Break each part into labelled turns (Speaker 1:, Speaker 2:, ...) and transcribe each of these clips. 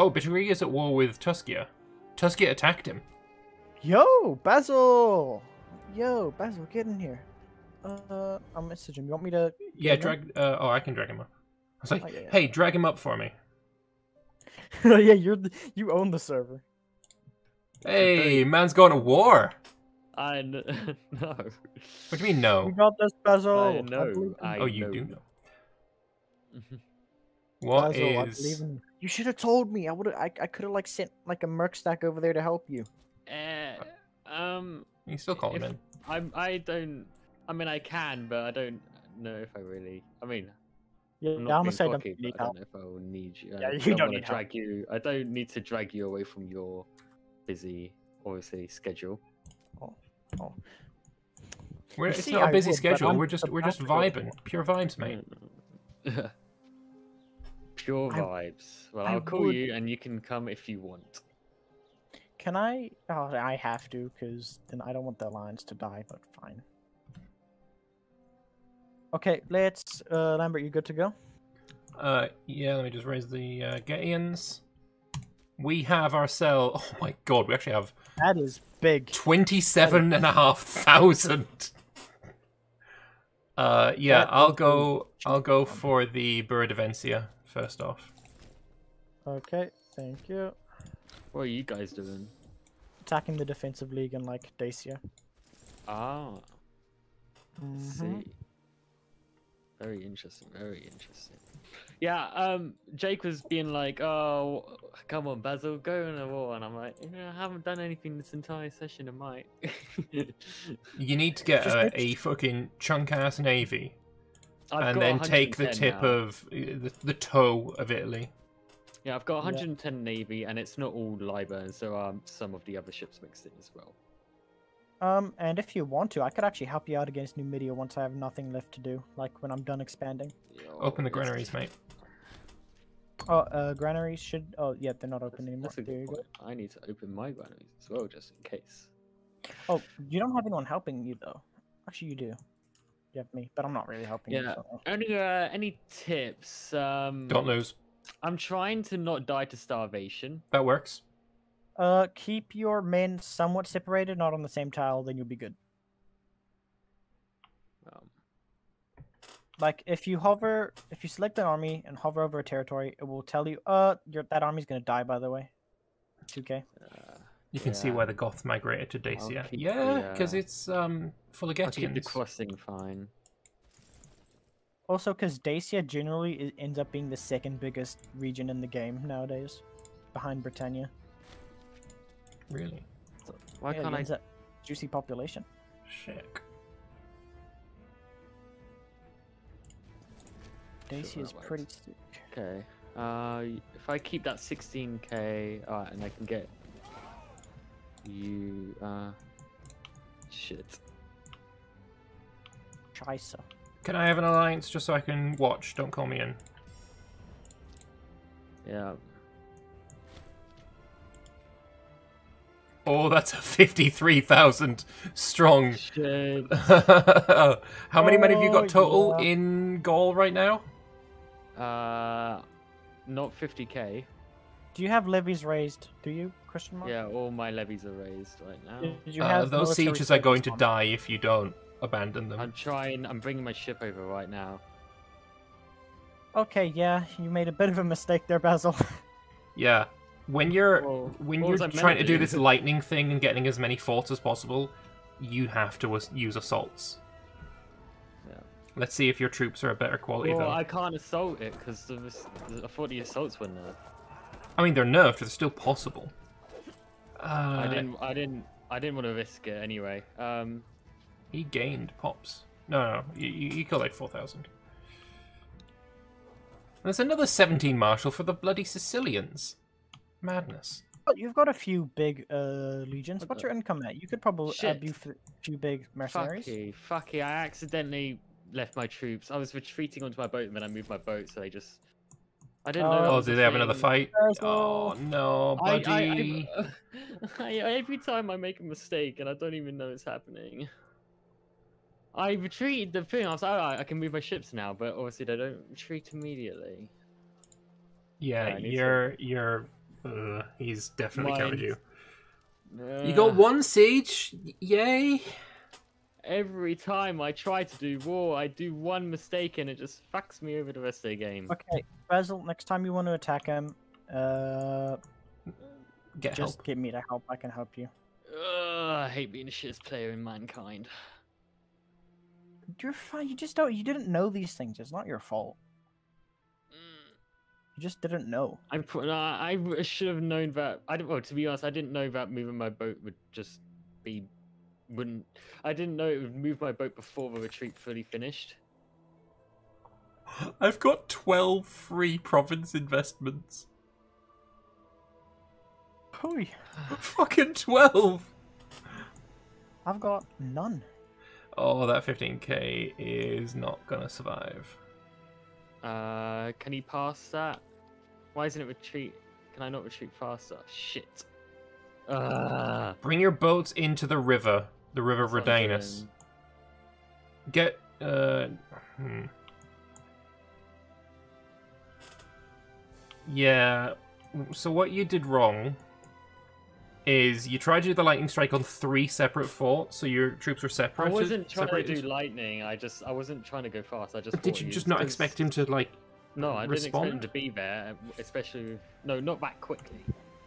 Speaker 1: Oh, Bittery is at war with Tuskia. Tuskia attacked him.
Speaker 2: Yo, Basil! Yo, Basil, get in here. Uh, I'll message him. You want me to?
Speaker 1: Yeah, drag. Uh, oh, I can drag him up. I was like,
Speaker 2: Oh, yeah, yeah.
Speaker 1: hey, drag him up for me.
Speaker 2: yeah, you're the, you own the server.
Speaker 1: Hey, man's going to war.
Speaker 3: I kn- no.
Speaker 1: What do you mean, no?
Speaker 2: We got this, Basil.
Speaker 3: I know.
Speaker 2: believe
Speaker 3: I
Speaker 1: oh, you
Speaker 3: know.
Speaker 1: do know. What
Speaker 2: Basil,
Speaker 1: is?
Speaker 2: believe in you. You should have told me. I would have. I, I could have like sent like a merc stack over there to help you.
Speaker 3: Eh, um,
Speaker 1: You still call him in.
Speaker 3: I'm. I don't. I mean, I can, but I don't know if I really. I mean,
Speaker 2: Yeah,
Speaker 3: I'm
Speaker 2: I'm
Speaker 3: not
Speaker 2: gonna
Speaker 3: being
Speaker 2: say don't
Speaker 3: cocky, but I don't know if I will need you.
Speaker 2: Yeah,
Speaker 3: I
Speaker 2: you
Speaker 3: don't
Speaker 2: don't
Speaker 3: wanna
Speaker 2: help.
Speaker 3: drag you. I don't need to drag you away from your busy, obviously schedule.
Speaker 2: Oh,
Speaker 1: We're,
Speaker 2: You
Speaker 1: it's
Speaker 2: see,
Speaker 1: not a
Speaker 2: I
Speaker 1: busy
Speaker 2: would,
Speaker 1: schedule. We're just we're just vibing, pure vibes, mate.
Speaker 3: Pure
Speaker 2: I-
Speaker 3: vibes. Well,
Speaker 2: I
Speaker 3: I'll call
Speaker 2: would-
Speaker 3: you, and you can come if you want.
Speaker 2: can I? Oh, I have to, cause then I don't want the lions to die. But fine. Okay, let's. Uh, Lambert, you good to go?
Speaker 1: Uh, yeah. Let me just raise the uh, Gaians. We have ourselves. Oh my god, we actually have
Speaker 2: That is big.
Speaker 1: twenty-seven and a half thousand. Uh, yeah, I'll go. I'll go
Speaker 2: Um,
Speaker 1: for the Buridavencia first off.
Speaker 2: Okay, thank you.
Speaker 3: What are you guys doing?
Speaker 2: Attacking the defensive league and like Dacia.
Speaker 3: Ah,
Speaker 2: Mhm.
Speaker 3: see. Very interesting. Very interesting. Yeah. Um, Jake was being like, "Oh, come on, Basil, go in a war," and I'm like, you know, I haven't done anything this entire session. I might.
Speaker 1: You need to get a, a fucking chunk ass navy,
Speaker 3: I've
Speaker 1: and
Speaker 3: got
Speaker 1: then take the tip
Speaker 3: now.
Speaker 1: of the, the toe of Italy.
Speaker 3: Yeah, I've got
Speaker 2: Yeah.
Speaker 3: 110 navy, and it's not all Liburn, so um, some of the other ships mixed in as well.
Speaker 2: Um, and if you want to, I could actually help you out against Numidia once I have nothing left to do, like when I'm done expanding.
Speaker 1: Open the
Speaker 3: Yo, that's-
Speaker 1: granaries, mate.
Speaker 2: Oh, uh, granaries should. Oh, yeah, they're not open anymore.
Speaker 3: That's
Speaker 2: There you go.
Speaker 3: I need to open my granaries as well, just in case.
Speaker 2: Oh, you don't have anyone helping you though. Actually, you do. You have me, but I'm not really helping you.
Speaker 3: Yeah.
Speaker 2: So.
Speaker 3: Any uh, any tips? Um,
Speaker 1: Don't lose.
Speaker 3: I'm trying to not die to starvation.
Speaker 1: That works.
Speaker 2: Uh, keep your men somewhat separated, not on the same tile, then you'll be good.
Speaker 3: Um,
Speaker 2: Like if you hover, if you select an army and hover over a territory, it will tell you, uh, your that army's gonna die. By the way, 2k.
Speaker 3: uh,
Speaker 1: You can see why the Goths migrated to Dacia.
Speaker 3: keep
Speaker 1: Yeah, because
Speaker 3: uh,
Speaker 1: it's um full of
Speaker 3: I'll keep the crossing fine.
Speaker 2: Also, because Dacia generally i- ends up being the second biggest region in the game nowadays, behind Britannia.
Speaker 1: Really?
Speaker 3: Why
Speaker 2: Yeah,
Speaker 3: can't I?
Speaker 2: ends up juicy population.
Speaker 1: Shit.
Speaker 2: Dacia is pretty sick.
Speaker 3: Okay. Uh, if I keep that 16k, alright, and I can get you. Uh, shit.
Speaker 2: Scheiße.
Speaker 1: Can I have an alliance just so I can watch? Don't call me in.
Speaker 3: Yeah.
Speaker 1: Oh, that's a 53,000 strong.
Speaker 3: Shit.
Speaker 1: How many men have you
Speaker 2: Oh,
Speaker 1: got total
Speaker 2: yeah.
Speaker 1: in Gaul right now?
Speaker 3: Uh, not 50k.
Speaker 2: Do you have levies raised? Do you, Christian Mark?
Speaker 3: Yeah, all my levies are raised right now.
Speaker 2: Did you
Speaker 1: Uh, those
Speaker 2: military
Speaker 1: sieges are going to
Speaker 2: on?
Speaker 1: die if you don't abandon them.
Speaker 3: I'm trying. I'm bringing my ship over right now.
Speaker 2: Okay, yeah, you made a bit of a mistake there, Basil.
Speaker 1: Yeah. When you're
Speaker 3: Well,
Speaker 1: when you're
Speaker 3: was I meant
Speaker 1: trying to
Speaker 3: to
Speaker 1: do
Speaker 3: do?
Speaker 1: this lightning thing and getting as many forts as possible, you have to use assaults.
Speaker 3: Yeah.
Speaker 1: Let's see if your troops are a better quality
Speaker 3: Well,
Speaker 1: though.
Speaker 3: I can't assault it because I thought the assaults were nerfed.
Speaker 1: I mean, they're nerfed, but they're still possible. Uh,
Speaker 3: I didn't. I didn't. I didn't want to risk it anyway. Um,
Speaker 1: He gained pops. No, no, no. You, you, you killed like 4,000. There's another 17 marshal for the bloody Sicilians. Madness.
Speaker 2: Oh, You've got a few big uh, legions. What's your income at? You could probably
Speaker 3: Shit.
Speaker 2: add a few big mercenaries.
Speaker 3: fucky, fucky. I accidentally left my troops. I was retreating onto my boat and then I moved my boat, so they just. I didn't know.
Speaker 2: Oh,
Speaker 3: was a
Speaker 1: did they have another fight? Oh, no,
Speaker 3: I,
Speaker 1: buddy.
Speaker 3: I, I, I, every time I make a mistake and I don't even know it's happening. I retreated the thing. I was like, alright, I can move my ships now, but obviously they don't retreat immediately.
Speaker 1: Yeah,
Speaker 3: Yeah, I need to-
Speaker 1: your your Uh, he's definitely
Speaker 3: Mine-
Speaker 1: counted you. You
Speaker 3: Uh,
Speaker 1: got one siege. Yay!
Speaker 3: Every time I try to do war, I do one mistake and it just fucks me over the rest of the game.
Speaker 2: Okay, Basil. Next time you want to attack him, uh,
Speaker 1: Get
Speaker 2: just
Speaker 1: help.
Speaker 2: give me the help. I can help you.
Speaker 3: Ugh, I hate being the shittest player in mankind.
Speaker 2: You're fine. You just don't. You didn't know these things. It's not your fault.
Speaker 3: Mm.
Speaker 2: You just didn't know.
Speaker 3: I'm. pr- I I should have known that. I don't. Well, to be honest, I didn't know that moving my boat would just be. Wouldn't. I didn't know it would move my boat before the retreat fully finished.
Speaker 1: I've got 12 free province investments.
Speaker 2: Hooey.
Speaker 1: Fucking 12!
Speaker 2: I've got none.
Speaker 1: Oh, that 15k is not gonna survive.
Speaker 3: Uh, can he pass that? Why isn't it retreat? Can I not retreat faster? Shit. Uh,
Speaker 1: Bring your boats into the river, the River Rhodanus. Get, uh, hmm. Yeah, so what you did wrong is you tried to do the lightning strike on three separate forts, so your troops were separated.
Speaker 3: I wasn't trying to do lightning. I just I wasn't trying to go fast. I just.
Speaker 1: Did you just not
Speaker 3: 'cause-
Speaker 1: expect him to, like,
Speaker 3: No, I didn't expect him
Speaker 1: respond?
Speaker 3: to be there, especially no, not that quickly,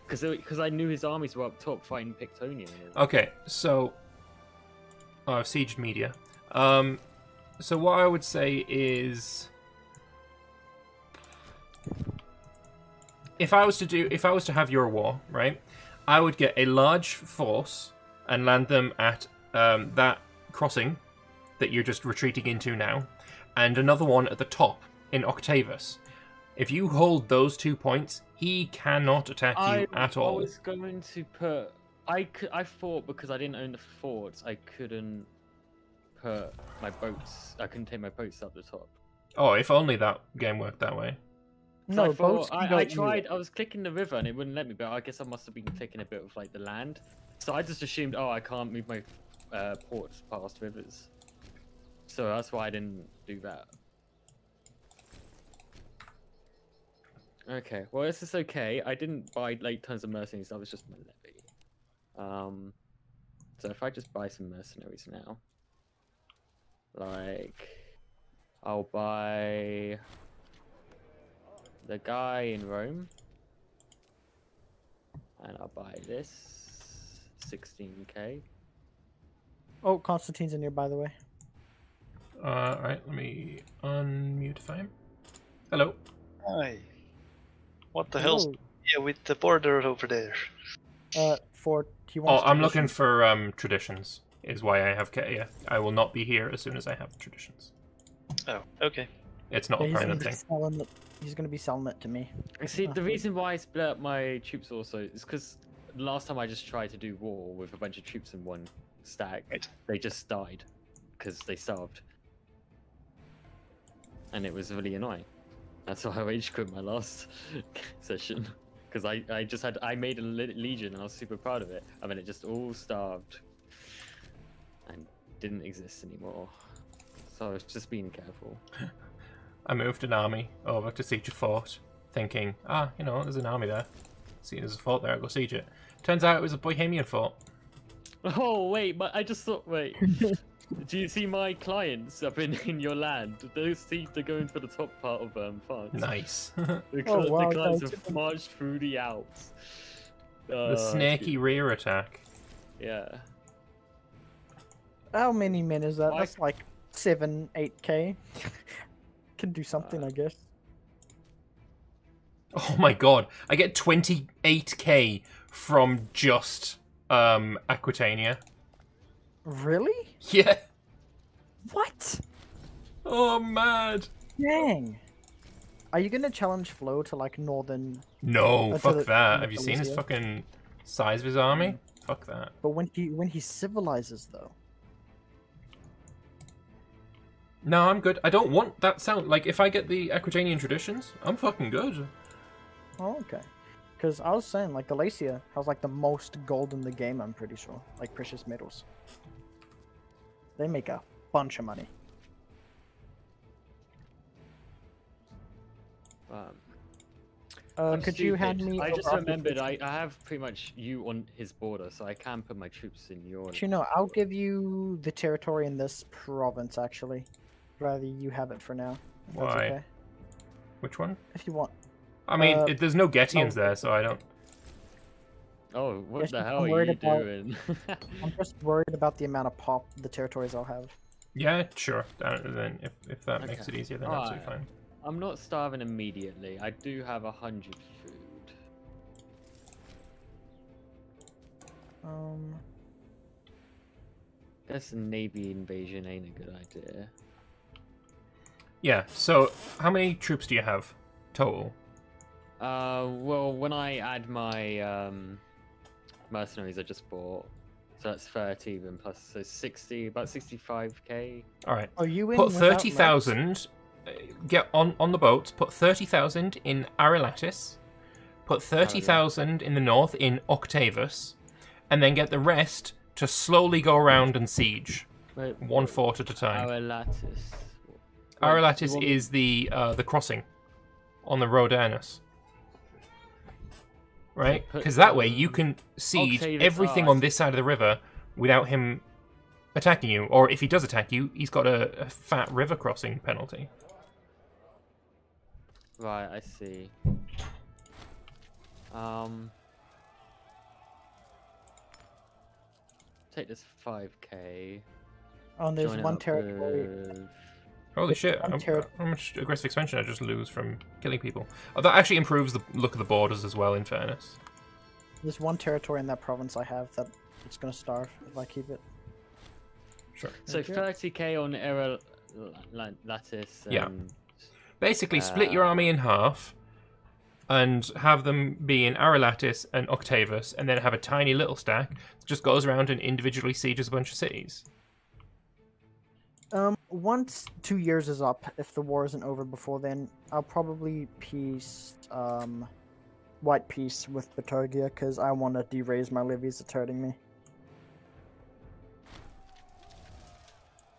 Speaker 3: because because I knew his armies were up top fighting Pictonian.
Speaker 1: Okay, so oh, I've sieged media. Um, so what I would say is, if I was to do, if I was to have your war, right, I would get a large force and land them at um, that crossing that you're just retreating into now, and another one at the top in Octavus. If you hold those two points, he cannot attack you
Speaker 3: I,
Speaker 1: at
Speaker 3: I
Speaker 1: all.
Speaker 3: was going to put. I could, I thought because I didn't own the forts, I couldn't put my boats. I couldn't take my boats up the top.
Speaker 1: Oh, if only that game worked that way.
Speaker 2: No,
Speaker 3: I,
Speaker 2: boats
Speaker 3: thought, I, I tried. I was clicking the river and it wouldn't let me, but I guess I must have been clicking a bit of like the land. So I just assumed, oh, I can't move my uh, ports past rivers. So that's why I didn't do that. Okay, well this is okay. I didn't buy like tons of mercenaries. That was just my levy. Um, so if I just buy some mercenaries now, like, I'll buy the guy in Rome. And I'll buy this 16k.
Speaker 2: Oh, Constantine's in here, by the way.
Speaker 1: Uh, alright, let me unmute him. Hello.
Speaker 4: Hi. What the hell's yeah with the border over there?
Speaker 2: Uh, for he
Speaker 1: Oh,
Speaker 2: wants.
Speaker 1: I'm looking for um traditions. Is why I have yeah i will not be here as soon as I have traditions.
Speaker 4: Oh, okay.
Speaker 1: It's not
Speaker 2: Yeah,
Speaker 1: a
Speaker 2: he's gonna
Speaker 1: permanent
Speaker 2: be
Speaker 1: thing.
Speaker 2: selling it. He's gonna be selling it to me.
Speaker 3: And see, the
Speaker 2: Uh,
Speaker 3: reason why I split up my troops also is because last time I just tried to do war with a bunch of troops in one stack,
Speaker 4: Right.
Speaker 3: they just died because they starved. And it was really annoying. That's why I rage quit my last session. Because I, I just had, I made a legion and I was super proud of it. I mean, it just all starved and didn't exist anymore. So I was just being careful.
Speaker 1: I moved an army over to siege a fort, thinking, ah, you know, there's an army there. See, there's a fort there, I'll go siege it. Turns out it was a Bohemian fort.
Speaker 3: Oh wait, but I just thought. Wait, do you see my clients up in, in your land? Those seats are going for the top part of um, France.
Speaker 1: Nice.
Speaker 3: The,
Speaker 2: Oh, wow,
Speaker 3: the clients
Speaker 2: guys.
Speaker 3: have marched through the Alps.
Speaker 1: the
Speaker 3: Uh,
Speaker 1: snaky rear attack.
Speaker 3: Yeah.
Speaker 2: How many men is that?
Speaker 3: Why-
Speaker 2: That's like seven, eight k. Can do something,
Speaker 3: Uh,
Speaker 2: I guess.
Speaker 1: Oh my god, I get 28k from just um Aquitania.
Speaker 2: Really?
Speaker 1: Yeah.
Speaker 2: What?
Speaker 1: Oh, mad.
Speaker 2: Dang. Are you gonna challenge Flo to like northern?
Speaker 1: No,
Speaker 2: uh,
Speaker 1: fuck
Speaker 2: what it-
Speaker 1: that. Have you seen his fucking size of his army? Fuck that.
Speaker 2: But when he when he civilizes though.
Speaker 1: No, I'm good. I don't want that sound. Like, if I get the Aquitanian traditions, I'm fucking good.
Speaker 2: Oh, okay. Because I was saying like Galacia has like the most gold in the game. I'm pretty sure, like precious metals. They make a bunch of money.
Speaker 3: Um, I'm
Speaker 2: could you hand me?
Speaker 3: I just remembered I, I have pretty much you on his border, so I can put my troops in your.
Speaker 2: But you know, I'll give you the territory in this province. Actually, rather you have it for now. That's
Speaker 1: Why?
Speaker 2: okay.
Speaker 1: Which one?
Speaker 2: If you want.
Speaker 1: I mean,
Speaker 2: Uh,
Speaker 1: it, there's no Getians
Speaker 2: oh.
Speaker 1: there, so I don't.
Speaker 3: Oh, what
Speaker 2: Yes,
Speaker 3: the
Speaker 2: I'm
Speaker 3: hell are you
Speaker 2: about-
Speaker 3: doing?
Speaker 2: I'm just worried about the amount of pop the territories I'll have.
Speaker 1: Yeah, sure. Uh, Then if, if that makes it easier, then absolutely
Speaker 3: Alright.
Speaker 1: fine.
Speaker 3: I'm not starving immediately. I do have a hundred food.
Speaker 2: Um,
Speaker 3: Guess a navy invasion ain't a good idea.
Speaker 1: Yeah. So how many troops do you have total?
Speaker 3: Uh, well, when I add my um, mercenaries I just bought, so that's 30 even plus, so 60, about 65k.
Speaker 1: All right.
Speaker 2: are you in?
Speaker 1: Put
Speaker 2: without
Speaker 1: thirty
Speaker 2: Lex?
Speaker 1: Get on on the boats. Put thirty thousand in Arilatis. Put thirty thousand in the north in Octavus, and then get the rest to slowly go around and siege
Speaker 3: Wait,
Speaker 1: one fort at a time.
Speaker 3: Our lattice.
Speaker 1: Arilatis is the uh, the crossing on the Rhodanus. Right? Because that way you can siege everything on this side of the river without him attacking you. Or if he does attack you, he's got a, a fat river crossing penalty.
Speaker 3: Right, I see. Um, take this 5k.
Speaker 2: Oh, and there's
Speaker 3: join
Speaker 2: one
Speaker 3: up
Speaker 2: territory.
Speaker 3: with-
Speaker 1: Holy
Speaker 2: With
Speaker 1: shit,
Speaker 2: one
Speaker 1: how,
Speaker 2: terri-
Speaker 1: how much aggressive expansion I just lose from killing people. Oh, that actually improves the look of the borders as well, in fairness.
Speaker 2: There's one territory in that province I have that it's gonna starve if I keep it.
Speaker 1: Sure.
Speaker 3: So 30k on Era la- Lattice.
Speaker 1: Yeah.
Speaker 3: And...
Speaker 1: Basically, split your
Speaker 3: Uh,
Speaker 1: army in half and have them be in Arilatis and Octavus, and then have a tiny little stack that just goes around and individually sieges a bunch of cities.
Speaker 2: Once two years is up, if the war isn't over before then, I'll probably peace, um, white peace with Batogia because I want to de-raise my levies. It's hurting me.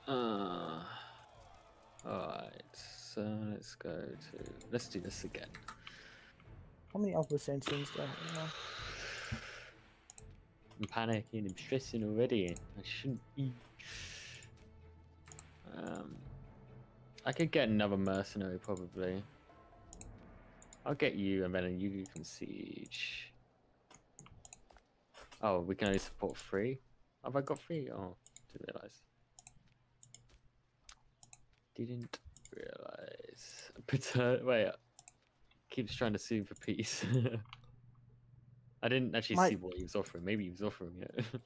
Speaker 3: Uh, Alright, so let's go to. Let's do this again.
Speaker 2: How many Alpha Saints do I have now?
Speaker 3: I'm panicking, I'm stressing already. I shouldn't be. Um, I could get another mercenary probably. I'll get you, and then you can siege. Oh, we can only support three. Have I got three? Oh, didn't realize. Didn't realize. Pater- wait, keeps trying to sue for peace. I didn't actually
Speaker 2: My-
Speaker 3: see what he was offering. Maybe he was offering it.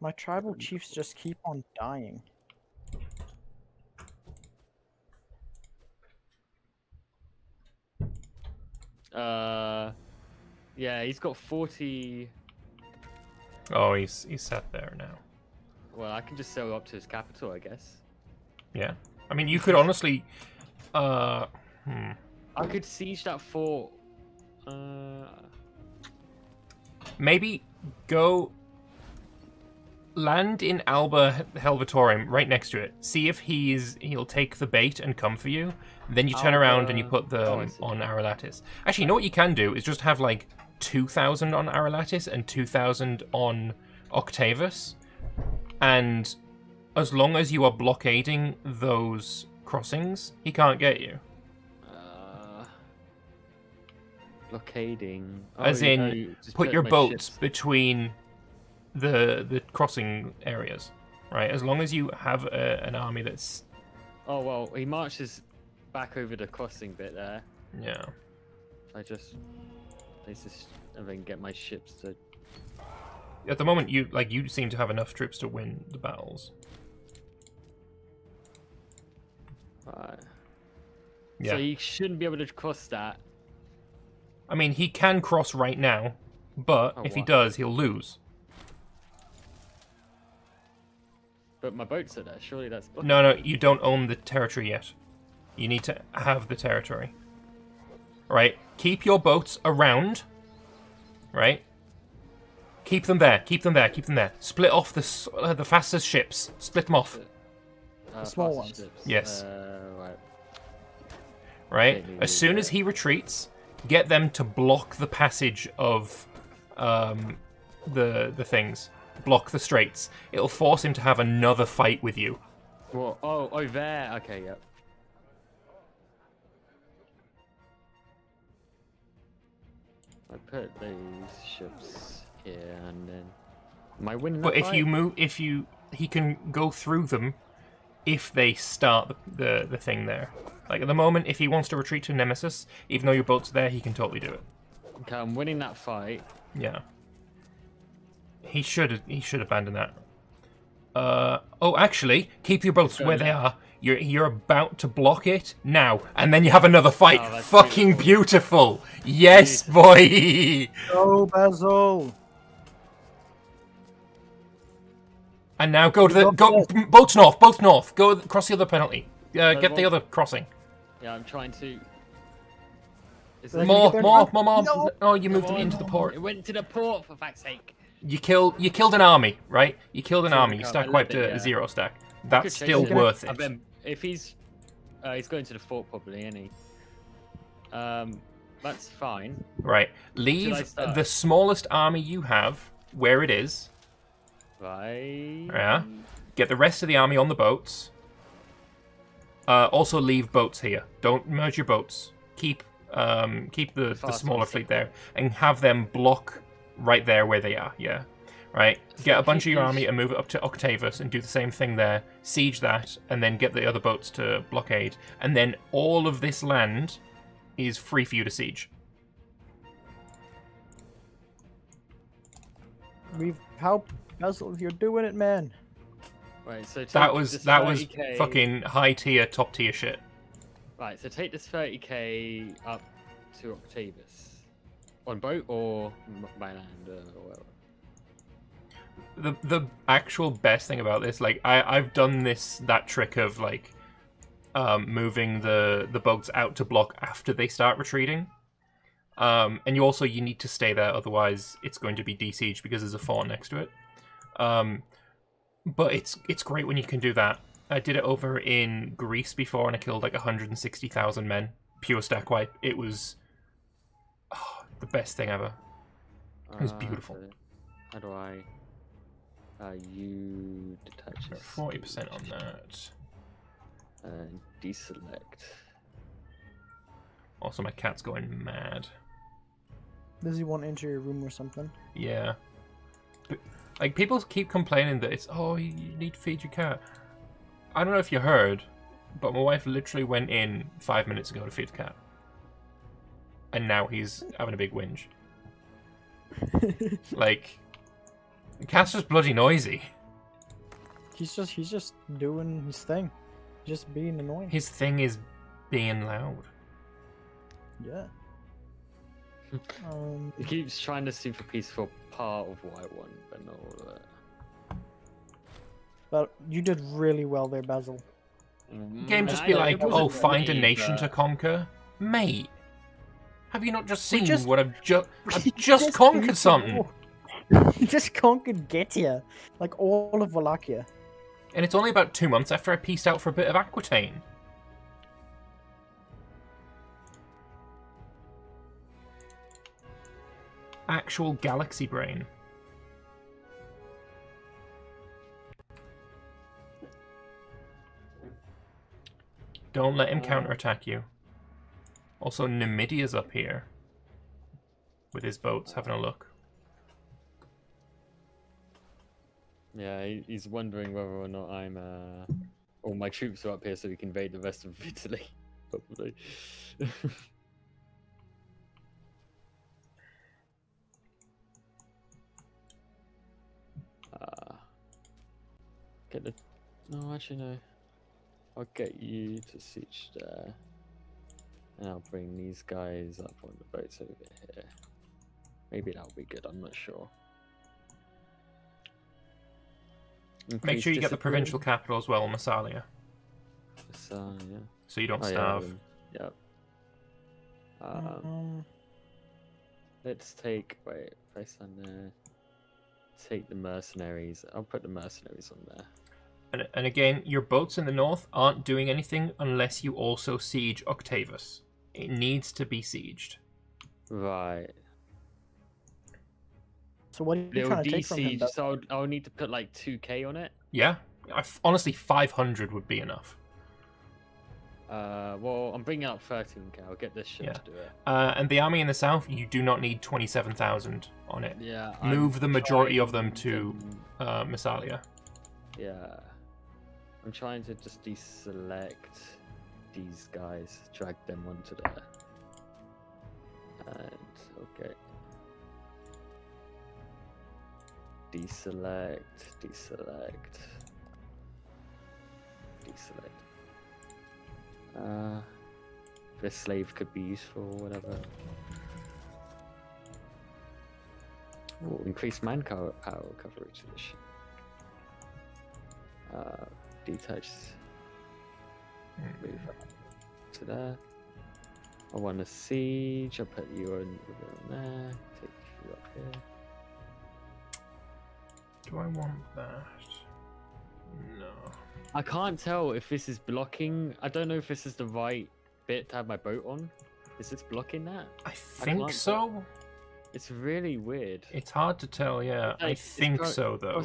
Speaker 2: My tribal chiefs just keep on dying.
Speaker 3: uh, yeah, he's got forty.
Speaker 1: Oh, he's he's sat there now.
Speaker 3: Well, I can just sell up to his capital, I guess.
Speaker 1: Yeah. I mean, you could honestly. Uh, hmm.
Speaker 3: I could siege that fort. Uh,
Speaker 1: Maybe go land in Alba Helvatorium, right next to it. See if he's he'll take the bait and come for you. Then you turn around and you put them
Speaker 3: oh,
Speaker 1: on Arilatis. Actually, you know what you can do is just have like two thousand on Arilatis and two thousand on Octavus, and as long as you are blockading those crossings, he can't get you.
Speaker 3: uh, blockading.
Speaker 1: As
Speaker 3: Oh, you
Speaker 1: in,
Speaker 3: know, just
Speaker 1: Put your boats
Speaker 3: ships-
Speaker 1: between the the crossing areas, right? As long as you have a, an army that's
Speaker 3: Oh well, he marches back over the crossing bit there.
Speaker 1: yeah.
Speaker 3: I just place this and then get my ships to.
Speaker 1: At the moment, you like you seem to have enough troops to win the battles.
Speaker 3: Right.
Speaker 1: Yeah.
Speaker 3: So he shouldn't be able to cross that.
Speaker 1: I mean, he can cross right now, but
Speaker 3: Oh,
Speaker 1: if he does, he'll lose.
Speaker 3: But my boats are there. Surely that's. blocking
Speaker 1: No, no, you don't own the territory yet. You need to have the territory. Right? Keep your boats around. Right? Keep them there. Keep them there. Keep them there. Split off the uh, the fastest ships. Split them off.
Speaker 3: Uh,
Speaker 2: small ones.
Speaker 3: ships.
Speaker 1: Yes.
Speaker 3: Uh, right.
Speaker 1: right? As soon as he retreats, get them to block the passage of um, the the things, block the straits. It'll force him to have another fight with you.
Speaker 3: Well, oh, oh, there. Okay, yep. I put those ships here, and then am I winning?
Speaker 1: But if
Speaker 3: fight?
Speaker 1: you move, if you, he can go through them if they start the, the the thing there. Like at the moment, if he wants to retreat to Nemesis, even though your boat's there, he can totally do it.
Speaker 3: okay, I'm winning that fight.
Speaker 1: Yeah. He should he should abandon that. Uh oh, actually, keep your boats where they are. You're you're about to block it now, and then you have another fight.
Speaker 3: Oh,
Speaker 1: Fucking beautiful. Yes, boy.
Speaker 2: Go, Basil!
Speaker 1: And now go to the go boats north, boats north. Go across the other penalty. Uh, get the other crossing.
Speaker 3: Yeah, I'm trying to. Is
Speaker 2: They're
Speaker 3: it-
Speaker 2: gonna
Speaker 1: More, more, more, more.
Speaker 2: No.
Speaker 1: Oh, you moved them into the port.
Speaker 3: It went to the port for fuck's sake.
Speaker 1: You killed you killed an army, right? You killed an army. You stack wiped a
Speaker 3: yeah.
Speaker 1: zero stack. That's still worth it.
Speaker 3: bet if he's uh, he's going to the fort probably, isn't he? Um, that's fine.
Speaker 1: Right. Leave the smallest army you have where it is.
Speaker 3: Right.
Speaker 1: Yeah. Get the rest of the army on the boats. Uh, also, leave boats here. Don't merge your boats. Keep um, keep the, the smaller fleet there and have them block right there where they are. Yeah. Right. Get a bunch of your army and move it up to Octavus and do the same thing there. Siege that, and then get the other boats to blockade. And then all of this land is free for you to siege.
Speaker 2: We've helped Basil. You're doing it, man.
Speaker 3: Right. So take
Speaker 1: That was
Speaker 3: this
Speaker 1: that was
Speaker 3: 30K
Speaker 1: fucking high tier, top tier shit.
Speaker 3: Right. So take this 30k up to Octavius on boat or by land or whatever.
Speaker 1: the the actual best thing about this, like I I've done this that trick of like um moving the the boats out to block after they start retreating. Um and you also you need to stay there otherwise it's going to be desieged because there's a fort next to it. Um but it's it's great when you can do that. I did it over in Greece before and I killed like 160,000 men pure stack wipe. It was oh, the best thing ever. It was
Speaker 3: Uh,
Speaker 1: beautiful.
Speaker 3: so how do I? Uh, you detach
Speaker 1: Forty percent on that.
Speaker 3: and deselect.
Speaker 1: Also, my cat's going mad.
Speaker 2: Does he want to enter your room or something?
Speaker 1: Yeah. But, like, people keep complaining that it's, oh, you you need to feed your cat. I don't know if you heard, but my wife literally went in five minutes ago to feed the cat. And now he's having a big whinge. Like, the cat's just bloody noisy.
Speaker 2: He's just he's just doing his thing, just being annoying.
Speaker 1: His thing is being loud.
Speaker 2: Yeah. um,
Speaker 3: He keeps trying to super peaceful part of what I want, but not all of it.
Speaker 2: but you did really well there, Basil.
Speaker 1: Game
Speaker 3: Mm,
Speaker 1: just be
Speaker 3: know,
Speaker 1: like, oh, find a
Speaker 3: me,
Speaker 1: nation to conquer? Mate, have you not just seen
Speaker 2: just-
Speaker 1: what I've, ju- I've
Speaker 2: We
Speaker 1: just conquered something?
Speaker 2: you. You just conquered Getia, like all of Wallachia.
Speaker 1: And it's only about two months after I pieced out for a bit of Aquitaine. Actual galaxy brain. Don't let him uh, counterattack you. Also, Numidia's up here. With his boats, having a look.
Speaker 3: Yeah, he's wondering whether or not I'm. Uh... All my troops are up here, so we can invade the rest of Italy. Probably. uh, get the. No, actually no. I'll get you to siege there, and I'll bring these guys up on the boats over here. Maybe that'll be good. I'm not sure.
Speaker 1: Make sure you get the provincial capital as well, Massalia,
Speaker 3: So, yeah.
Speaker 1: so you don't
Speaker 3: Oh,
Speaker 1: starve.
Speaker 3: um, Yep. Um,
Speaker 2: Um,
Speaker 3: let's take wait, place on there. Take the mercenaries. I'll put the mercenaries on there.
Speaker 1: And, and again, your boats in the north aren't doing anything unless you also siege Octavus. It needs to be sieged.
Speaker 3: Right.
Speaker 2: So what are you
Speaker 3: Little
Speaker 2: trying to take from him?
Speaker 3: DC,
Speaker 2: though?
Speaker 3: so I'll, I'll need to put like 2k on it.
Speaker 1: Yeah, I f honestly, 500 would be enough.
Speaker 3: Uh, well, I'm bringing up 13k. I'll get this shit
Speaker 1: Yeah.
Speaker 3: to do it.
Speaker 1: Uh, and the army in the south, you do not need 27,000 on it.
Speaker 3: Yeah.
Speaker 1: Move
Speaker 3: I'm
Speaker 1: the majority of them to-
Speaker 3: them-
Speaker 1: Uh, Massalia.
Speaker 3: Yeah. I'm trying to just deselect these guys, drag them onto there. And okay. Deselect, deselect, deselect. Uh, this slave could be useful, whatever. Ooh, increase manpower power coverage. Uh, detach. Move up to there. I want a siege. I'll put you on, on there. Take you up here.
Speaker 1: Do I want that? No.
Speaker 3: I can't tell if this is blocking. I don't know if this is the right bit to have my boat on. Is this blocking that?
Speaker 1: I think
Speaker 3: can't-
Speaker 1: so.
Speaker 3: It's really weird.
Speaker 1: It's hard to tell, yeah. I
Speaker 3: Like,
Speaker 1: think so, though.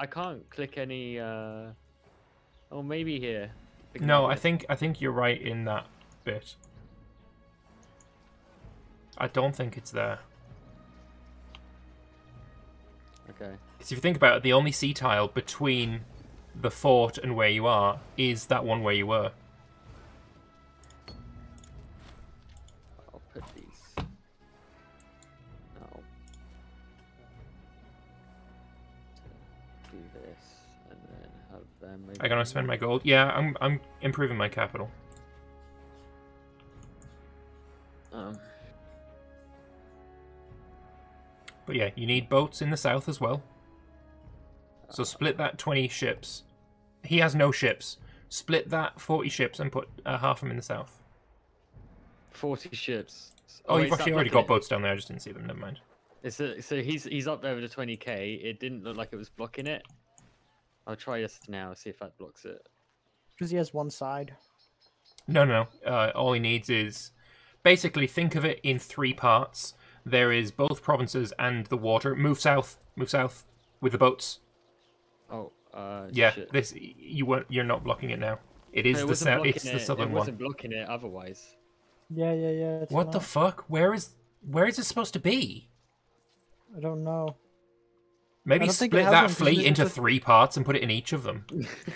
Speaker 3: I can't click any. uh Oh, maybe here.
Speaker 1: No, I think I think you're right in that bit. I don't think it's there.
Speaker 3: Okay.
Speaker 1: Because if you think about it, the only sea tile between the fort and where you are is that one where you were.
Speaker 3: I'll put these. Now. Do this and then have them. Maybe
Speaker 1: I gotta spend my gold. Yeah, I'm I'm improving my capital.
Speaker 3: Um,
Speaker 1: But yeah, you need boats in the south as well. So split that 20 ships. He has no ships. Split that 40 ships and put uh, half of them in the south.
Speaker 3: 40 ships.
Speaker 1: Oh,
Speaker 3: wait,
Speaker 1: you've actually already got
Speaker 3: it?
Speaker 1: boats down there. I just didn't see them. Never mind.
Speaker 3: It's a, so he's he's up there with the 20k. It didn't look like it was blocking it. I'll try this now, see if that blocks it.
Speaker 2: Because he has one side.
Speaker 1: No, no. no. Uh, all he needs is basically think of it in three parts. There is both provinces and the water. Move south. Move south with the boats.
Speaker 3: Oh, uh,
Speaker 1: Yeah,
Speaker 3: shit.
Speaker 1: this you weren't. You're not blocking it now. It is
Speaker 3: No, it
Speaker 1: the
Speaker 3: wasn't
Speaker 1: south.
Speaker 3: blocking
Speaker 1: It's the
Speaker 3: it.
Speaker 1: southern
Speaker 3: It
Speaker 1: one.
Speaker 3: wasn't blocking it otherwise.
Speaker 2: Yeah, yeah, yeah. It's
Speaker 1: What the fuck? Where is where is it supposed to be?
Speaker 2: I don't know.
Speaker 1: Maybe
Speaker 2: don't
Speaker 1: split that fleet into
Speaker 2: just-
Speaker 1: three parts and put it in each of them.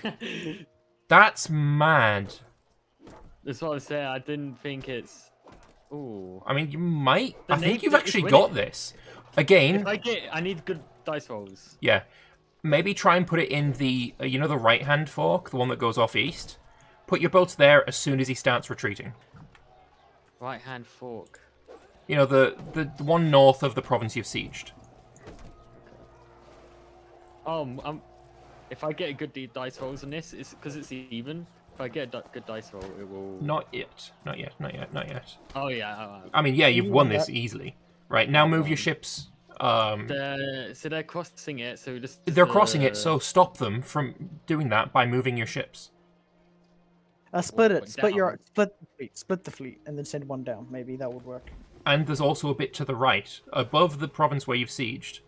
Speaker 1: That's mad.
Speaker 3: That's what I'm saying. I didn't think it's. Ooh.
Speaker 1: I mean, you might.
Speaker 3: The
Speaker 1: I think you've actually got this. Again,
Speaker 3: If I get, I need good dice rolls.
Speaker 1: yeah. Maybe try and put it in the uh, you know the right hand fork, the one that goes off east. Put your boats there as soon as he starts retreating.
Speaker 3: Right hand fork.
Speaker 1: You know the the, the one north of the province you've sieged.
Speaker 3: Um, um, if I get a good dice rolls on this, it's because it's even. If I get a good dice roll, it will.
Speaker 1: Not yet. Not yet. Not yet. Not yet.
Speaker 3: Oh yeah.
Speaker 1: I mean, yeah, you've won this easily. Right now, move your ships. Um,
Speaker 3: they're, so they're crossing it. So just.
Speaker 1: they're crossing it,
Speaker 3: uh,
Speaker 1: so stop them from doing that by moving your ships.
Speaker 2: Uh, split it. Split
Speaker 3: down?
Speaker 2: your split the fleet. Split the fleet, and then send one down. Maybe that would work.
Speaker 1: And there's also a bit to the right, above the province where you've sieged.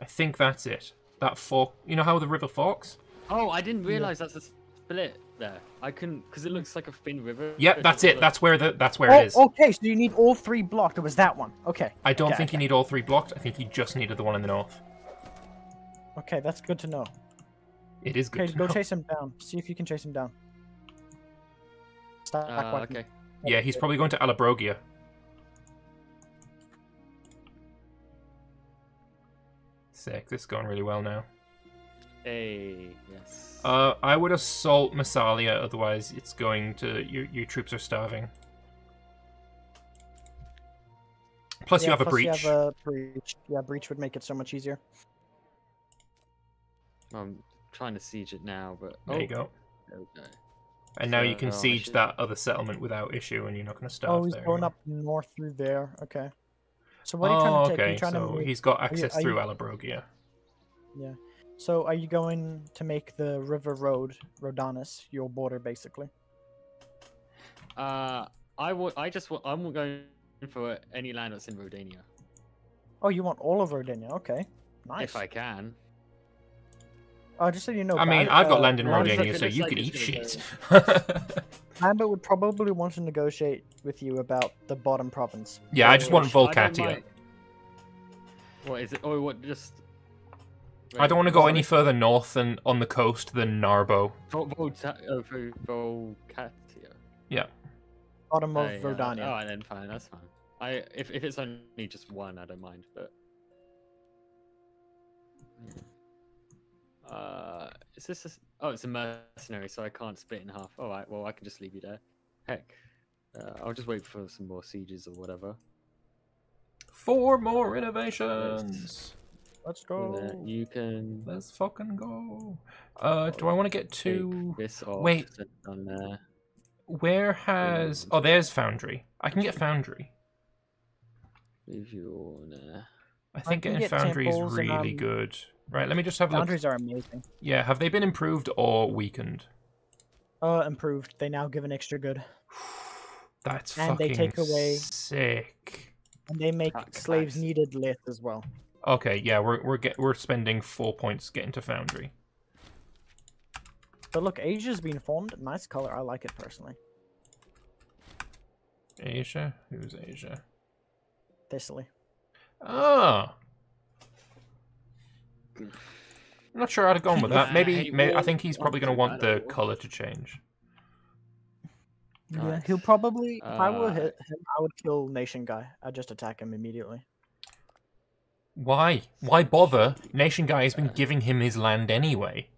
Speaker 1: I think that's it. That fork. You know how the river forks?
Speaker 3: Oh, I didn't realize that's a split there. I couldn't because it looks like a thin river.
Speaker 1: Yep, that's it.
Speaker 3: look-
Speaker 1: That's where the that's where
Speaker 2: Oh,
Speaker 1: it is.
Speaker 2: okay. So you need all three blocked. It was that one. Okay.
Speaker 1: I don't
Speaker 2: okay,
Speaker 1: think you need all three blocked. I think you just needed the one in the north.
Speaker 2: Okay, that's good to know.
Speaker 1: It is good.
Speaker 2: Okay,
Speaker 1: to
Speaker 2: go
Speaker 1: know.
Speaker 2: chase him down. See if you can chase him down. Stack
Speaker 3: Uh, okay.
Speaker 1: Yeah, he's probably going to Alabrogia. Sick. This is going really well now.
Speaker 3: Hey, yes.
Speaker 1: Uh, I would assault Massalia, otherwise it's going to your your troops are starving. Plus you
Speaker 2: Yeah,
Speaker 1: have a
Speaker 2: plus
Speaker 1: breach.
Speaker 2: You have a breach. Yeah, breach would make it so much easier.
Speaker 3: I'm trying to siege it now, but
Speaker 1: There
Speaker 3: oh,
Speaker 1: you go.
Speaker 3: There we go.
Speaker 1: And now you can
Speaker 3: oh,
Speaker 1: siege
Speaker 3: should-
Speaker 1: that other settlement without issue, and you're not going to starve
Speaker 2: Oh, he's
Speaker 1: there.
Speaker 2: going
Speaker 1: anymore.
Speaker 2: up north through there. Okay. So what are you
Speaker 1: oh,
Speaker 2: trying to take? Are
Speaker 1: okay.
Speaker 2: you trying
Speaker 1: So
Speaker 2: to
Speaker 1: he's got access
Speaker 2: are
Speaker 1: through
Speaker 2: you-
Speaker 1: Alabrogia.
Speaker 2: Yeah. So are you going to make the river road, Rhodanus, your border, basically?
Speaker 3: Uh, I want. I just want. I'm going for any land that's in Rodania,
Speaker 2: Oh, you want all of Rodinia? Okay, nice.
Speaker 3: if I can.
Speaker 2: Oh, just so you know,
Speaker 1: I mean,
Speaker 2: Ban-
Speaker 1: I've got
Speaker 2: uh,
Speaker 1: land in
Speaker 3: Ron-
Speaker 1: Rodania, so you
Speaker 3: it's
Speaker 1: can eat shit.
Speaker 2: Lambert would probably want to negotiate with you about the bottom province.
Speaker 1: yeah, I just want
Speaker 3: Which
Speaker 1: Volcatia.
Speaker 3: mind- What is it? Oh, what? Just.
Speaker 1: I don't want to go any further north than on the coast than Narbo.
Speaker 3: Vol- Volta- oh, Vol- Volcatia.
Speaker 2: Bottom of
Speaker 3: Oh, yeah.
Speaker 2: Rodania.
Speaker 3: Alright then, fine. That's fine. I if if it's only just one, I don't mind. But. Uh, is this? A... s- Oh, it's a mercenary, so I can't split in half. All right. Well, I can just leave you there. Heck. Uh, I'll just wait for some more sieges or whatever.
Speaker 1: Four more innovations.
Speaker 2: Let's go.
Speaker 3: you can
Speaker 1: Let's fucking go. Uh, do I want to get
Speaker 3: take
Speaker 1: to?
Speaker 3: this off.
Speaker 1: wait.
Speaker 3: on there.
Speaker 1: Where has? Oh, there's Foundry. I can get Foundry.
Speaker 3: Leave you on there.
Speaker 1: I think
Speaker 2: can
Speaker 1: getting
Speaker 2: get
Speaker 1: Foundry is
Speaker 2: temples and,
Speaker 1: really
Speaker 2: um,
Speaker 1: good. Right, let me just have a look.
Speaker 2: Foundries are amazing.
Speaker 1: Yeah, have they been improved or weakened?
Speaker 2: Uh, improved. They now give an extra good,
Speaker 1: That's
Speaker 2: And they take away-
Speaker 1: sick.
Speaker 2: and they make
Speaker 3: Tax
Speaker 2: slaves
Speaker 3: tax.
Speaker 2: needed less as well.
Speaker 1: Okay, yeah, we're we're get we're spending four points getting to Foundry.
Speaker 2: But look, Asia's been formed. Nice color. I like it personally.
Speaker 1: Asia, who's Asia?
Speaker 2: Thessaly.
Speaker 1: Ah. I'm not sure I'd have gone with that.
Speaker 3: I
Speaker 1: Maybe,
Speaker 3: hate
Speaker 1: may I think he's probably going to want the color to change.
Speaker 2: Yeah,
Speaker 3: Nice.
Speaker 2: he'll probably. If I were
Speaker 3: Uh,
Speaker 2: hit him, I would kill Nation Guy. I'd just attack him immediately.
Speaker 1: Why? Why bother? Nation Guy has been giving him his land anyway.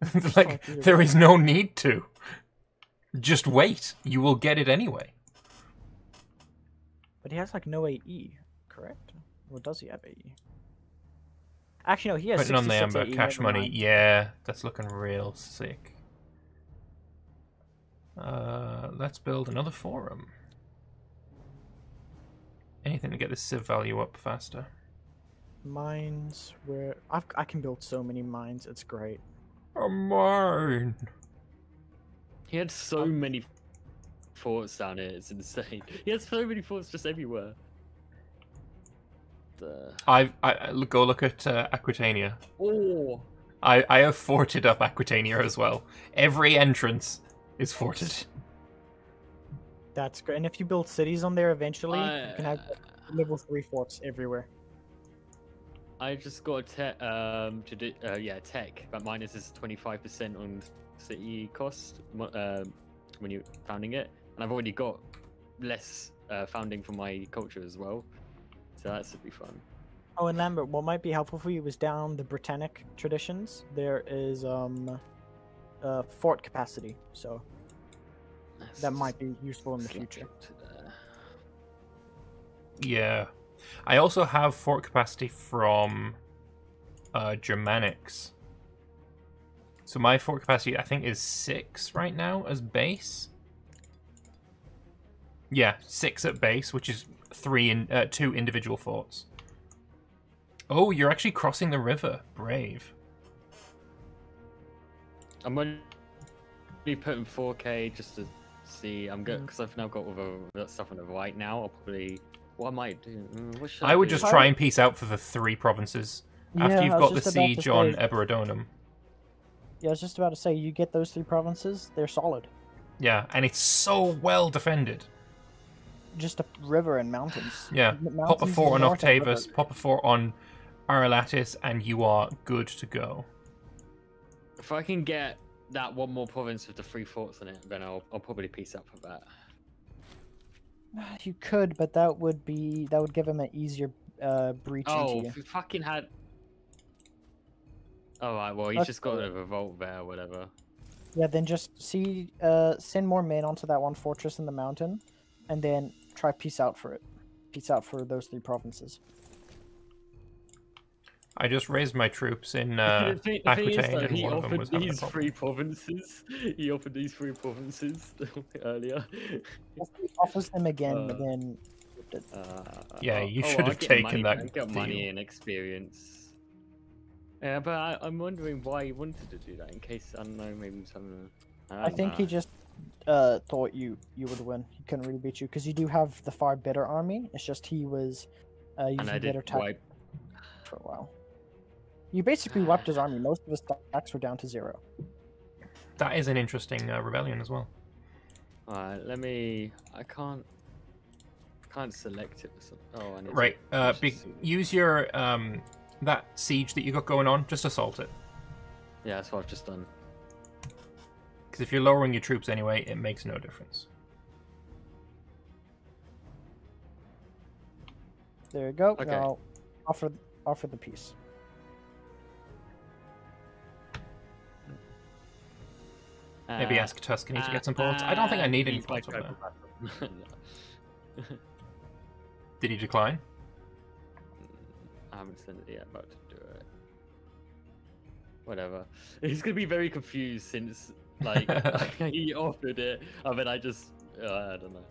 Speaker 1: like,
Speaker 2: like
Speaker 1: there is no need to. Just wait. You will get it anyway.
Speaker 2: But he has like no AE, correct? Or does he have AE? Actually, no. He has
Speaker 1: Putting on the
Speaker 2: 66
Speaker 1: amber
Speaker 2: AE,
Speaker 1: cash money.
Speaker 2: mind.
Speaker 1: Yeah, that's looking real sick. Uh, let's build another forum. Anything to get the civ value up faster.
Speaker 2: Mines where I've, I can build so many mines. It's great.
Speaker 1: A mine.
Speaker 3: He had so many forts down here. It's insane. He has so many forts just everywhere. The...
Speaker 1: I, I I- go look at uh, Aquitania.
Speaker 3: Oh,
Speaker 1: I I have forted up Aquitania as well. Every entrance is forted.
Speaker 2: That's great. And if you build cities on there eventually, you can have level three forts everywhere.
Speaker 3: I just got a tech um to do uh, yeah tech, but minus is twenty five percent on city cost mo- um, when you're founding it, and I've already got less uh, founding for my culture as well, so that should be fun.
Speaker 2: Oh, and Lambert, what might be helpful for you is down the Britannic traditions. There is um, uh, fort capacity, so
Speaker 3: Let's
Speaker 2: that might be useful in the future.
Speaker 3: it to there.
Speaker 1: Yeah. I also have fort capacity from uh, Germanics. So my fort capacity, I think, is six right now as base. Yeah, six at base, which is three in uh, two individual forts. Oh, you're actually crossing the river. Brave.
Speaker 3: I'm going to be putting 4K just to see. I'm good
Speaker 2: Mm.
Speaker 3: because I've now got all the that stuff on the right now. I'll probably what I might do. mm, What should
Speaker 1: I would
Speaker 3: do?
Speaker 1: just try and piece out for the three provinces after
Speaker 2: Yeah,
Speaker 1: you've got the
Speaker 2: just about to
Speaker 1: siege on
Speaker 2: say-
Speaker 1: Eburodunum.
Speaker 2: Yeah, I was just about to say, you get those three provinces, they're solid.
Speaker 1: Yeah, and it's so well defended.
Speaker 2: Just a river and mountains.
Speaker 1: Yeah,
Speaker 2: M-
Speaker 1: Pop a
Speaker 2: mountains
Speaker 1: fort on
Speaker 2: north of river.
Speaker 1: Octavius, pop a fort on Arelatis, and you are good to go.
Speaker 3: If I can get that one more province with the three forts in it, then I'll I'll probably piece up for that.
Speaker 2: You could, but that would be that would give him an easier uh, breach
Speaker 3: Oh,
Speaker 2: into you.
Speaker 3: if we fucking had. All right. Well, he's
Speaker 2: That's
Speaker 3: just got a revolt there, whatever.
Speaker 2: Yeah, then just see, uh, send more men onto that one fortress in the mountain, and then try peace out for it. Peace out for those three provinces.
Speaker 1: I just raised my troops in uh,
Speaker 3: the thing, the thing is,
Speaker 1: Aquitaine,
Speaker 3: though,
Speaker 1: and
Speaker 3: he
Speaker 1: one of them
Speaker 3: offered
Speaker 1: was having
Speaker 3: these
Speaker 1: problem.
Speaker 3: three provinces. He offered these three provinces earlier.
Speaker 2: If he offers them again,
Speaker 3: Uh,
Speaker 2: then
Speaker 3: Uh,
Speaker 1: Yeah, you
Speaker 3: oh,
Speaker 1: should
Speaker 3: I'll
Speaker 1: have
Speaker 3: get
Speaker 1: taken
Speaker 3: money,
Speaker 1: that
Speaker 3: I'll get money
Speaker 1: deal.
Speaker 3: and experience. Yeah, but I, I'm wondering why he wanted to do that. In case I don't know, maybe some. I,
Speaker 2: I
Speaker 3: don't
Speaker 2: think he just uh, thought you you would win. He couldn't really beat you because you do have the far better army. It's just he was uh,
Speaker 3: And
Speaker 2: using
Speaker 3: I
Speaker 2: better
Speaker 3: did
Speaker 2: tactics
Speaker 3: wipe.
Speaker 2: for a while. You basically wiped his army. Most of his stacks were down to zero.
Speaker 1: That is an interesting uh, rebellion as well.
Speaker 3: Alright, let me. I can't. Can't select it. For some... Oh, I need to
Speaker 1: Right. Uh,
Speaker 3: finish
Speaker 1: be- use your um that siege that you got going on. Just assault it.
Speaker 3: Yeah, that's what I've just done.
Speaker 1: Because if you're lowering your troops anyway, it makes no difference.
Speaker 2: There you go.
Speaker 3: Okay.
Speaker 2: Now offer offer the peace.
Speaker 1: Maybe
Speaker 3: Uh,
Speaker 1: ask Tuscany to
Speaker 3: uh,
Speaker 1: get some ports. I don't think I
Speaker 3: uh,
Speaker 1: need any
Speaker 3: he's my
Speaker 1: over there. Did he decline?
Speaker 3: I haven't sent it yet. About to do it. Whatever. He's gonna be very confused since like he offered it, and then I just uh, I don't know.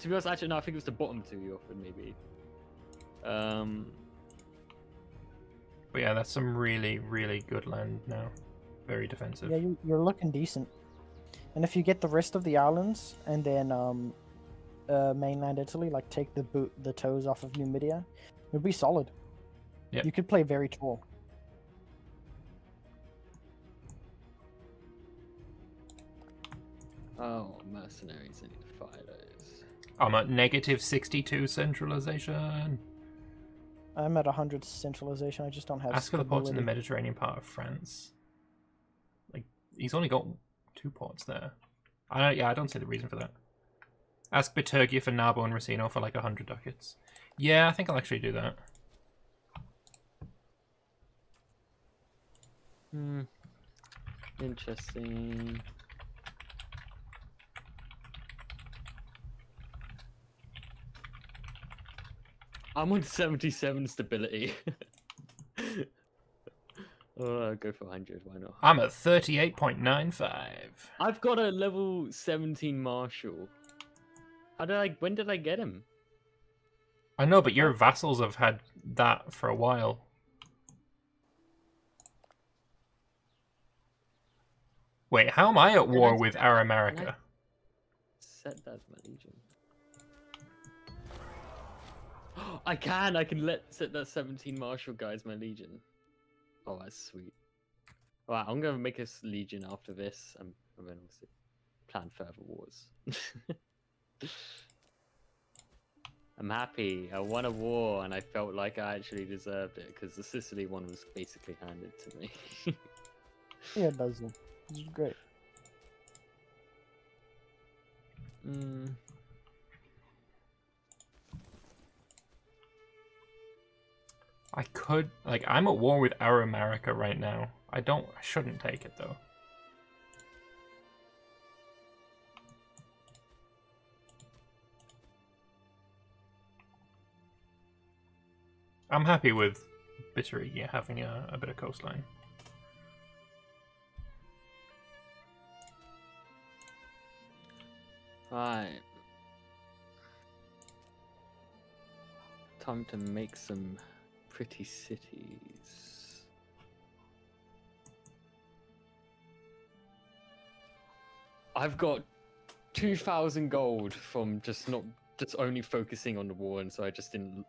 Speaker 3: To be honest, actually, no. I think it was the bottom two he offered maybe. Um.
Speaker 1: But yeah, that's some really, really good land now. Very defensive.
Speaker 2: Yeah, you, you're looking decent. And if you get the rest of the islands and then um, uh, mainland Italy, like take the boot the toes off of Numidia, it'd be solid.
Speaker 1: Yep.
Speaker 2: You could play very tall.
Speaker 3: Oh, mercenaries. and need to fire those.
Speaker 1: I'm at negative 62 centralization.
Speaker 2: I'm at 100 centralization. I just don't have.
Speaker 1: Ask for the ports in the. Mediterranean part of France. Like, he's only got two ports there. I don't, yeah, I don't see the reason for that. Ask Bitergia for Narbo and Ruscino for like 100 ducats. Yeah, I think I'll actually do that.
Speaker 3: Hmm. Interesting. I'm on 77 stability. oh, I'll go for 100. Why not?
Speaker 1: I'm at 38.95.
Speaker 3: I've got a level 17 marshal. How did I? When did I get him?
Speaker 1: I know, but your vassals have had that for a while. Wait, how am I at war with Armorica?
Speaker 3: Set that as my legion. I can. I can let set that 17 marshal guy as my legion. Oh, that's sweet. Alright, I'm gonna make us legion after this, and, and then we'll see. plan further wars. I'm happy. I won a war, and I felt like I actually deserved it because the Sicily one was basically handed to me.
Speaker 2: Yeah, does. This is great.
Speaker 3: mm.
Speaker 1: I could like I'm at war with our Armorica right now. I don't I shouldn't take it though. I'm happy with Bitterigia having a, a bit of coastline.
Speaker 3: Right. Time to make some pretty cities. I've got 2,000 gold from just not just only focusing on the war, and so I just didn't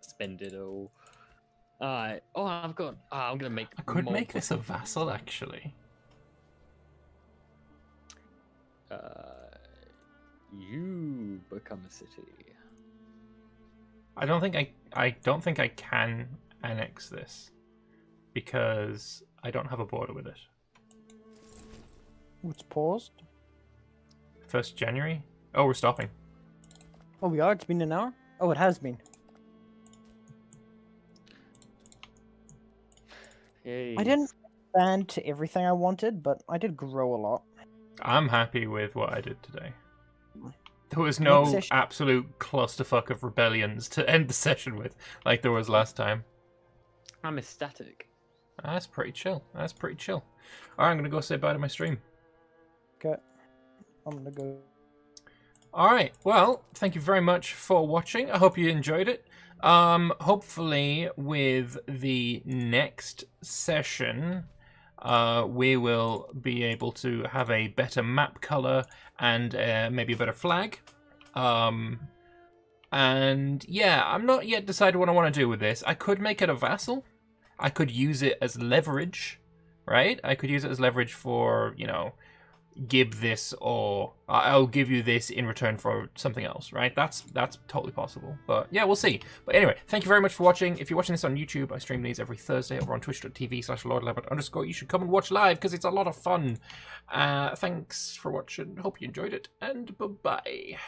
Speaker 3: spend it all. Alright. Oh, I've got. ah, I'm gonna make.
Speaker 1: I could make this a vassal actually.
Speaker 3: Uh, you become a city.
Speaker 1: I don't think I I don't think I can annex this because I don't have a border with it.
Speaker 2: It's paused.
Speaker 1: First January. Oh, we're stopping.
Speaker 2: Oh, we are. It's been an hour. Oh, it has been.
Speaker 3: Yay.
Speaker 2: I didn't expand to everything I wanted, but I did grow a lot.
Speaker 1: I'm happy with what I did today. There was no
Speaker 2: session-
Speaker 1: absolute clusterfuck of rebellions to end the session with, like there was last time.
Speaker 3: I'm ecstatic.
Speaker 1: That's pretty chill. That's pretty chill. Alright, I'm gonna go say bye to my stream.
Speaker 2: Okay. I'm gonna go.
Speaker 1: Alright, well, thank you very much for watching. I hope you enjoyed it. Um, hopefully, with the next session, uh, we will be able to have a better map color and uh, maybe a better flag. Um, and yeah, I'm not yet decided what I want to do with this. I could make it a vassal. I could use it as leverage, right? I could use it as leverage for, you know, give this or I'll give you this in return for something else, right? That's that's totally possible. But yeah, we'll see. But anyway, thank you very much for watching. If you're watching this on YouTube, I stream these every Thursday over on twitch.tv slash lordlambert underscore. You should come and watch live because it's a lot of fun. Uh, thanks for watching. Hope you enjoyed it and bye-bye.